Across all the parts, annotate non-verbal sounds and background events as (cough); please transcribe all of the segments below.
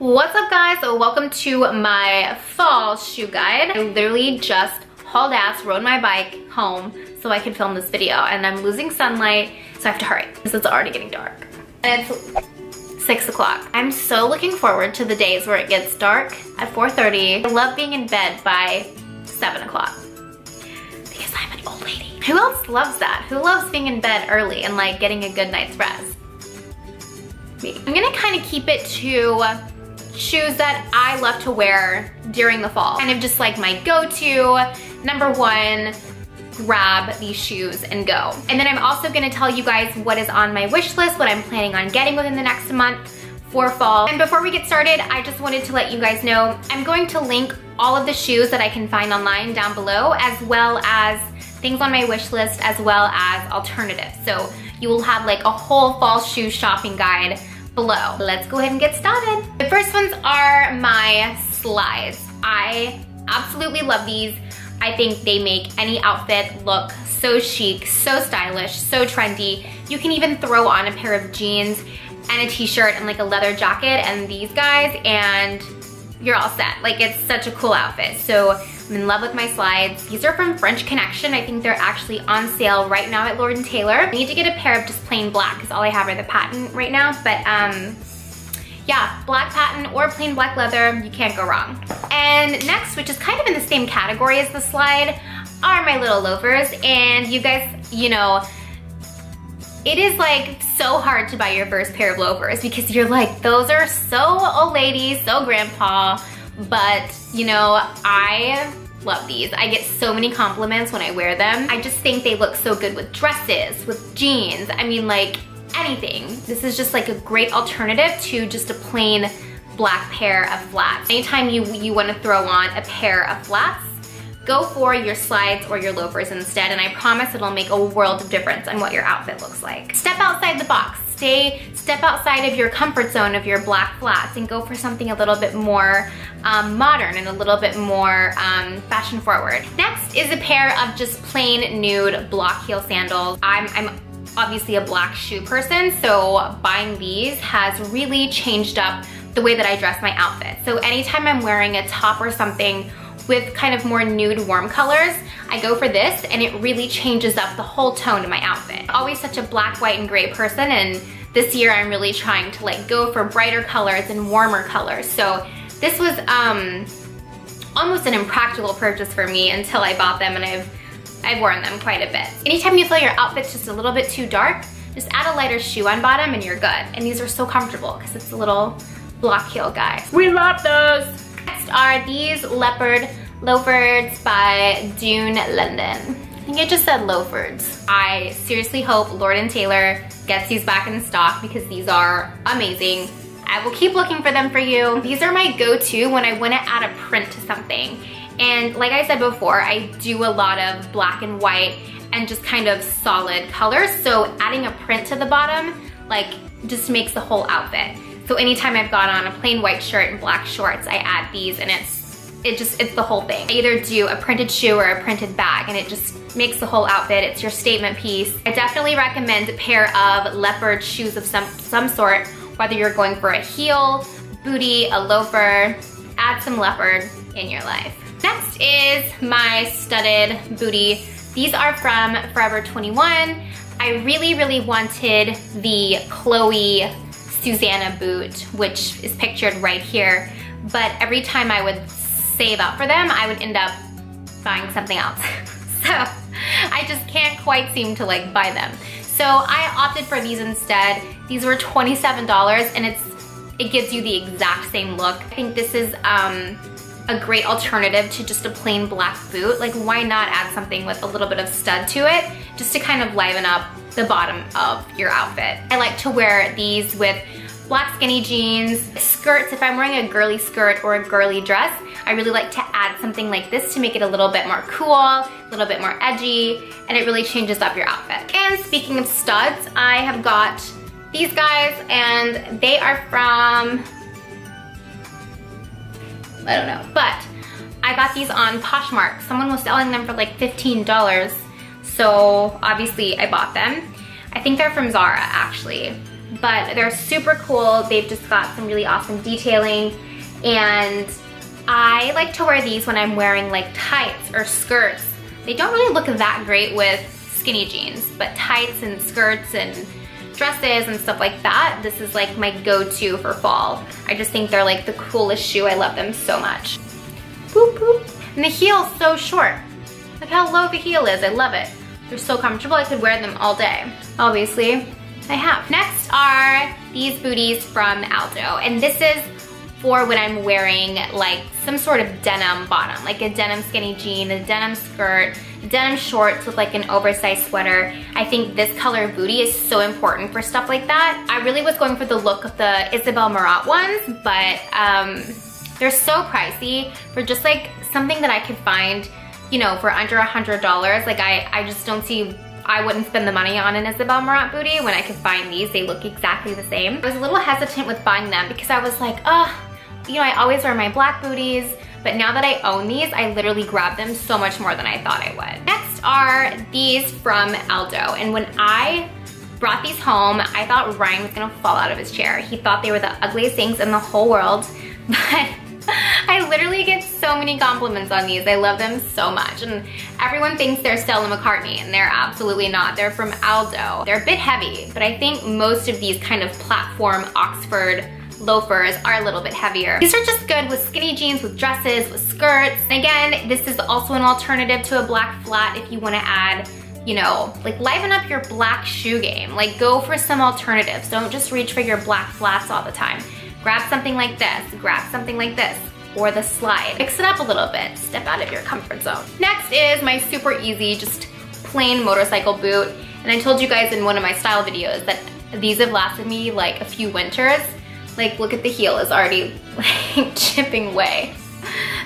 What's up guys? Welcome to my fall shoe guide. I literally just hauled ass, rode my bike home so I could film this video and I'm losing sunlight so I have to hurry because it's already getting dark. And it's six o'clock. I'm so looking forward to the days where it gets dark at 4.30. I love being in bed by seven o'clock because I'm an old lady. Who else loves that? Who loves being in bed early and like getting a good night's rest? Me. I'm gonna kind of keep it to shoes that I love to wear during the fall. Kind of just like my go-to, number one, grab these shoes and go. And then I'm also gonna tell you guys what is on my wish list, what I'm planning on getting within the next month for fall. And before we get started, I just wanted to let you guys know, I'm going to link all of the shoes that I can find online down below, as well as things on my wish list, as well as alternatives. So you will have like a whole fall shoe shopping guide below. Let's go ahead and get started. The first ones are my slides. I absolutely love these. I think they make any outfit look so chic, so stylish, so trendy. You can even throw on a pair of jeans and a t-shirt and like a leather jacket and these guys and you're all set. Like it's such a cool outfit. So I'm in love with my slides. These are from French Connection. I think they're actually on sale right now at Lord & Taylor. I need to get a pair of just plain black because all I have are the patent right now. But um, yeah, black patent or plain black leather, you can't go wrong. And next, which is kind of in the same category as the slide, are my little loafers. And you guys, you know, it is like so hard to buy your first pair of loafers because you're like, those are so old lady, so grandpa, but you know, I love these. I get so many compliments when I wear them. I just think they look so good with dresses, with jeans. I mean like anything. This is just like a great alternative to just a plain black pair of flats. Anytime you, you wanna throw on a pair of flats, go for your slides or your loafers instead and I promise it'll make a world of difference on what your outfit looks like. Step outside the box. Stay, step outside of your comfort zone of your black flats and go for something a little bit more um, modern and a little bit more um, fashion forward. Next is a pair of just plain nude block heel sandals. I'm, I'm obviously a black shoe person, so buying these has really changed up the way that I dress my outfit. So anytime I'm wearing a top or something with kind of more nude warm colors, I go for this and it really changes up the whole tone of my outfit. Always such a black, white, and gray person and this year I'm really trying to like go for brighter colors and warmer colors. So this was um, almost an impractical purchase for me until I bought them and I've, I've worn them quite a bit. Anytime you feel your outfit's just a little bit too dark, just add a lighter shoe on bottom and you're good. And these are so comfortable because it's a little block heel guy. We love those! Next are these leopard loafers by Dune London. I think it just said loafers. I seriously hope Lord & Taylor gets these back in stock because these are amazing. I will keep looking for them for you. These are my go-to when I want to add a print to something. And like I said before, I do a lot of black and white and just kind of solid colors. So adding a print to the bottom, like just makes the whole outfit. So anytime I've got on a plain white shirt and black shorts, I add these and it's it just, it's the whole thing. I either do a printed shoe or a printed bag and it just makes the whole outfit. It's your statement piece. I definitely recommend a pair of leopard shoes of some, some sort, whether you're going for a heel, booty, a loafer, add some leopard in your life. Next is my studded booty. These are from Forever 21. I really, really wanted the Chloe Susanna boot, which is pictured right here. But every time I would save up for them, I would end up buying something else. (laughs) so I just can't quite seem to like buy them. So I opted for these instead. These were $27 and it's it gives you the exact same look. I think this is um, a great alternative to just a plain black boot. Like why not add something with a little bit of stud to it just to kind of liven up the bottom of your outfit. I like to wear these with black skinny jeans, skirts. If I'm wearing a girly skirt or a girly dress, I really like to add something like this to make it a little bit more cool, a little bit more edgy, and it really changes up your outfit. And speaking of studs, I have got these guys and they are from, I don't know, but I got these on Poshmark. Someone was selling them for like $15. So obviously I bought them. I think they're from Zara actually. But they're super cool. They've just got some really awesome detailing and I like to wear these when I'm wearing like tights or skirts. They don't really look that great with skinny jeans, but tights and skirts and dresses and stuff like that, this is like my go-to for fall. I just think they're like the coolest shoe. I love them so much. Boop, boop. And the heel's so short. Look how low the heel is, I love it. They're so comfortable, I could wear them all day. Obviously, I have. Next are these booties from Aldo, and this is for when I'm wearing like some sort of denim bottom, like a denim skinny jean, a denim skirt, denim shorts with like an oversized sweater. I think this color booty is so important for stuff like that. I really was going for the look of the Isabel Marant ones, but um, they're so pricey for just like something that I could find, you know, for under a $100. Like I, I just don't see I wouldn't spend the money on an Isabel Marant booty when I could find these. They look exactly the same. I was a little hesitant with buying them because I was like, oh, you know, I always wear my black booties, but now that I own these, I literally grab them so much more than I thought I would. Next are these from Aldo, and when I brought these home, I thought Ryan was gonna fall out of his chair. He thought they were the ugliest things in the whole world, (laughs) but I literally get so many compliments on these. I love them so much. And everyone thinks they're Stella McCartney and they're absolutely not. They're from Aldo. They're a bit heavy, but I think most of these kind of platform Oxford loafers are a little bit heavier. These are just good with skinny jeans, with dresses, with skirts. And again, this is also an alternative to a black flat if you wanna add you know, like liven up your black shoe game. Like go for some alternatives. Don't just reach for your black flats all the time. Grab something like this, grab something like this, or the slide. Mix it up a little bit, step out of your comfort zone. Next is my super easy, just plain motorcycle boot. And I told you guys in one of my style videos that these have lasted me like a few winters. Like, look at the heel is already (laughs) like chipping away.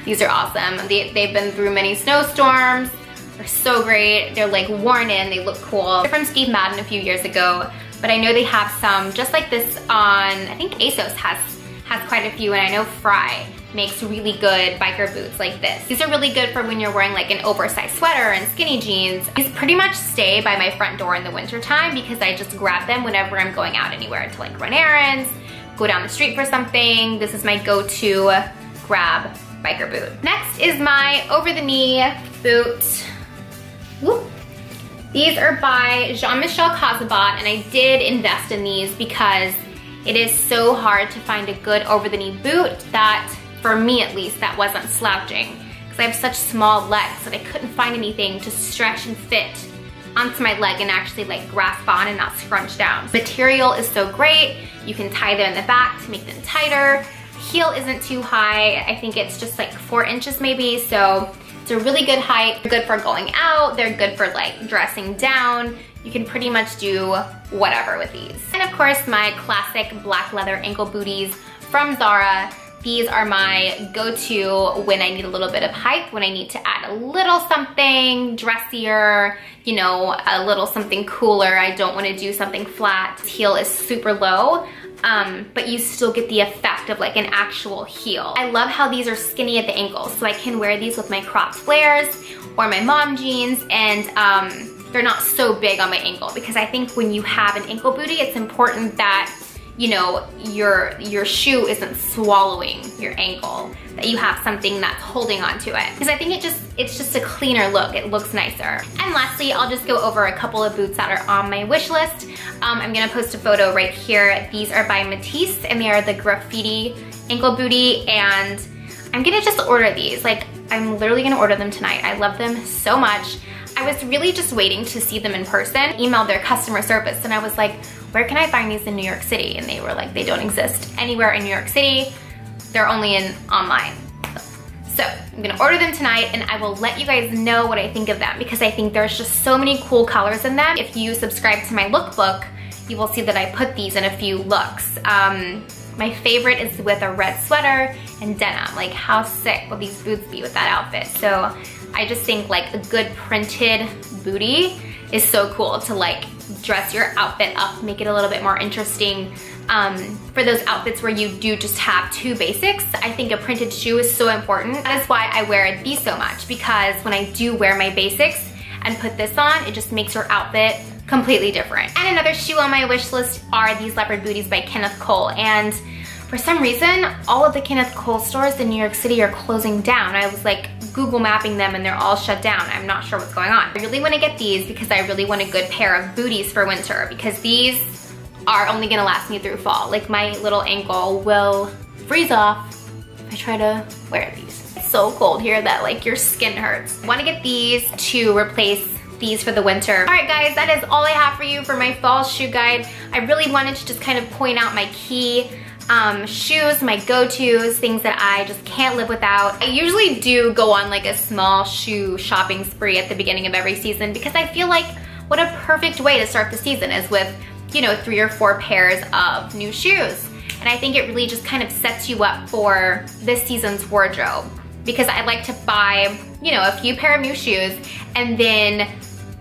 These are awesome. They, they've been through many snowstorms. They're so great. They're like worn in, they look cool. They're from Steve Madden a few years ago, but I know they have some just like this on, I think ASOS has, has quite a few, and I know Frye makes really good biker boots like this. These are really good for when you're wearing like an oversized sweater and skinny jeans. These pretty much stay by my front door in the winter time because I just grab them whenever I'm going out anywhere to like run errands, go down the street for something. This is my go-to grab biker boot. Next is my over-the-knee boot. Whoop. These are by Jean-Michel Cazabat, and I did invest in these because it is so hard to find a good over-the-knee boot that, for me at least, that wasn't slouching. Because I have such small legs that I couldn't find anything to stretch and fit onto my leg and actually like grasp on and not scrunch down. Material is so great. You can tie them in the back to make them tighter. Heel isn't too high. I think it's just like four inches maybe. So it's a really good height. They're good for going out. They're good for like dressing down. You can pretty much do whatever with these. And of course my classic black leather ankle booties from Zara. These are my go-to when I need a little bit of height, when I need to add a little something dressier, you know, a little something cooler. I don't wanna do something flat. This heel is super low, um, but you still get the effect of like an actual heel. I love how these are skinny at the ankles, so I can wear these with my cropped flares or my mom jeans, and um, they're not so big on my ankle because I think when you have an ankle booty, it's important that you know, your, your shoe isn't swallowing your ankle, that you have something that's holding onto it. Because I think it just, it's just a cleaner look. It looks nicer. And lastly, I'll just go over a couple of boots that are on my wish list. Um, I'm gonna post a photo right here. These are by Matisse and they are the graffiti ankle booty and I'm gonna just order these. Like, I'm literally gonna order them tonight. I love them so much. I was really just waiting to see them in person, emailed their customer service and I was like, where can I find these in New York City? And they were like, they don't exist anywhere in New York City. They're only in online. So I'm gonna order them tonight and I will let you guys know what I think of them because I think there's just so many cool colors in them. If you subscribe to my lookbook, you will see that I put these in a few looks. Um, my favorite is with a red sweater and denim. Like how sick will these boots be with that outfit? So I just think like a good printed booty is so cool to like dress your outfit up, make it a little bit more interesting. Um, for those outfits where you do just have two basics, I think a printed shoe is so important. That is why I wear these so much because when I do wear my basics and put this on, it just makes your outfit completely different. And another shoe on my wish list are these leopard booties by Kenneth Cole. And for some reason, all of the Kenneth Cole stores in New York City are closing down. I was like Google mapping them and they're all shut down. I'm not sure what's going on. I really wanna get these because I really want a good pair of booties for winter because these are only gonna last me through fall. Like my little ankle will freeze off if I try to wear these. It's so cold here that like your skin hurts. I wanna get these to replace these for the winter. All right guys, that is all I have for you for my fall shoe guide. I really wanted to just kind of point out my key um, shoes, my go-tos, things that I just can't live without. I usually do go on like a small shoe shopping spree at the beginning of every season because I feel like what a perfect way to start the season is with, you know, three or four pairs of new shoes. And I think it really just kind of sets you up for this season's wardrobe because I like to buy, you know, a few pair of new shoes and then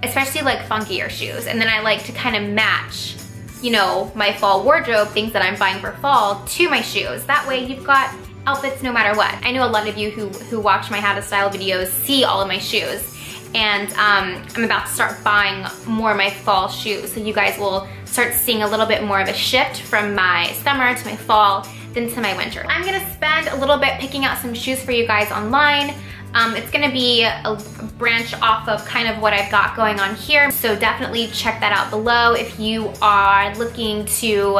especially like funkier shoes. And then I like to kind of match, you know, my fall wardrobe, things that I'm buying for fall to my shoes. That way you've got outfits no matter what. I know a lot of you who, who watch my how to style videos see all of my shoes and um, I'm about to start buying more of my fall shoes. So you guys will start seeing a little bit more of a shift from my summer to my fall then to my winter. I'm gonna spend a little bit picking out some shoes for you guys online. Um, it's gonna be a branch off of kind of what I've got going on here. So definitely check that out below if you are looking to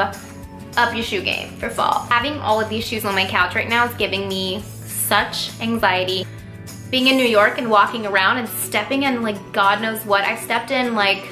up your shoe game for fall. Having all of these shoes on my couch right now is giving me such anxiety. Being in New York and walking around and stepping in like God knows what, I stepped in like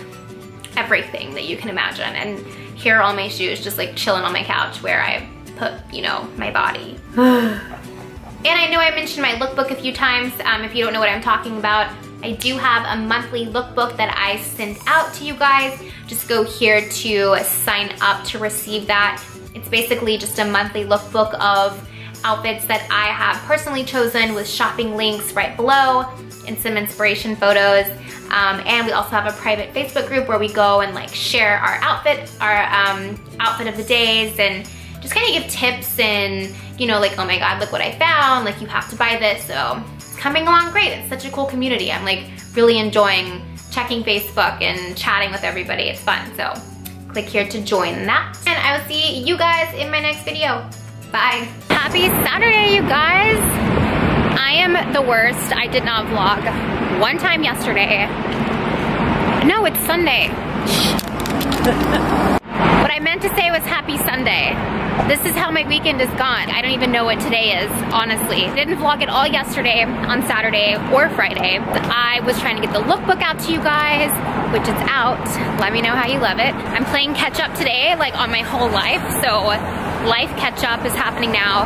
everything that you can imagine. And here are all my shoes just like chilling on my couch where I put, you know, my body. (gasps) (sighs) (sighs) (sighs) And I know I mentioned my lookbook a few times. Um, if you don't know what I'm talking about, I do have a monthly lookbook that I send out to you guys. Just go here to sign up to receive that. It's basically just a monthly lookbook of outfits that I have personally chosen with shopping links right below and some inspiration photos. Um, and we also have a private Facebook group where we go and like share our outfit, our um, outfit of the days and just kind of give tips and, you know, like, oh my God, look what I found. Like, you have to buy this. So it's coming along great. It's such a cool community. I'm like really enjoying checking Facebook and chatting with everybody. It's fun. So click here to join that. And I will see you guys in my next video. Bye. Happy Saturday, you guys. I am the worst. I did not vlog one time yesterday. No, it's Sunday. (laughs) what I meant to say was happy Sunday. This is how my weekend is gone. I don't even know what today is, honestly. Didn't vlog at all yesterday on Saturday or Friday. I was trying to get the lookbook out to you guys, which is out. Let me know how you love it. I'm playing catch up today, like on my whole life. So life catch up is happening now.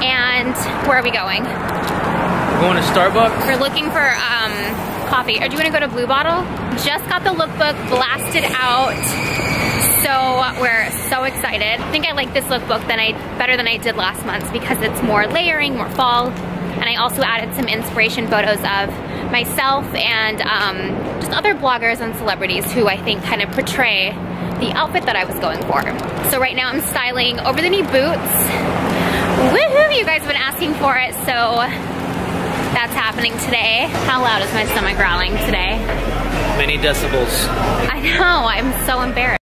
And where are we going? We're going to Starbucks. We're looking for um, coffee. Or do you wanna go to Blue Bottle? Just got the lookbook blasted out. So we're so excited. I think I like this lookbook than I better than I did last month because it's more layering, more fall. And I also added some inspiration photos of myself and um, just other bloggers and celebrities who I think kind of portray the outfit that I was going for. So right now I'm styling over the knee boots. Woohoo, you guys have been asking for it, so that's happening today. How loud is my stomach growling today? Many decibels. I know, I'm so embarrassed.